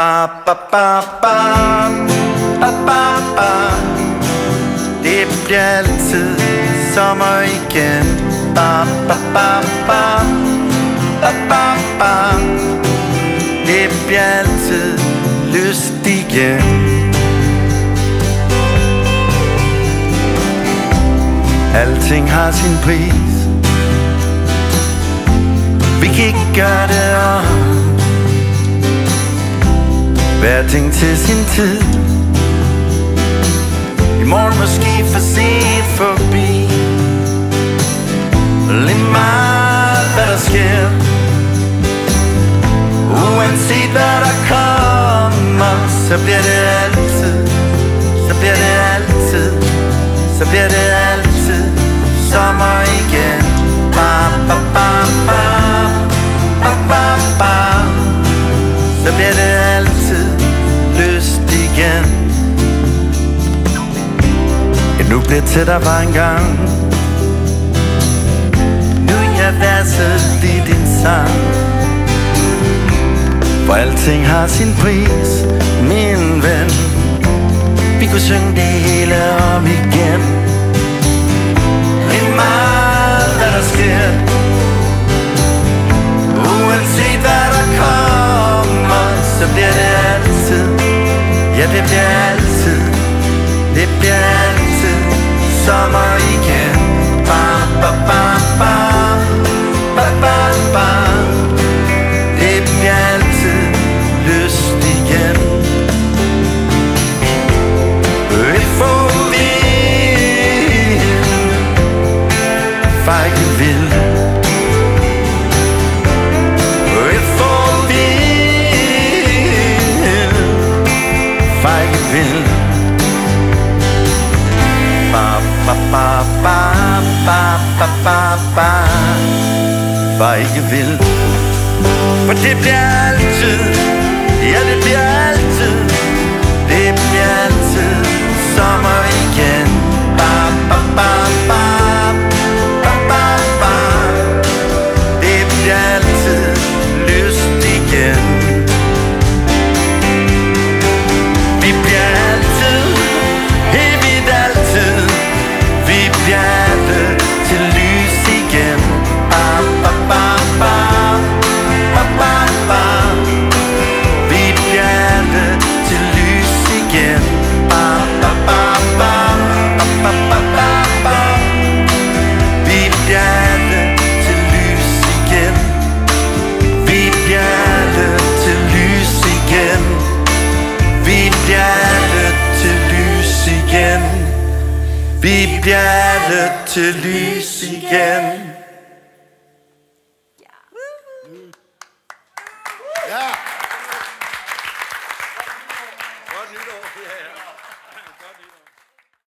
ba ba ba ba ba ba ba Det bliver altid sommer igen. Ba ba ba ba ba ba ba Det bliver altid lyst igen. Alting har sin pris. Vi kan ikke gøre det om hver ting til sin tid. I morgen måske for sent forbi. Lidt meget hvad der sker. Uanset hvad der kommer Så bliver det altid Så bliver det altid Så bliver det altid Sommer igen. Et nu bliver til der var engang Nu er jeg verset i din sang. For alting har sin pris, min ven. Vi kunne synge det hele om igen. Lige meget hvad der sker. Uanset hvad der kommer Så bliver det altid. Ja det bliver altid. Det bliver altid Sommer igen. Ba, ba, ba, ba, ba, ba, ba. Det bliver altid lyst igen. Et vil. Et vil. Ba, ba, ba, ba, ba, ba, ba, ba Fejke vil For det bliver altid Ja, det bliver altid Det bliver altid Vi bliver det til lys igen. Ja. Godt nytår. Ja.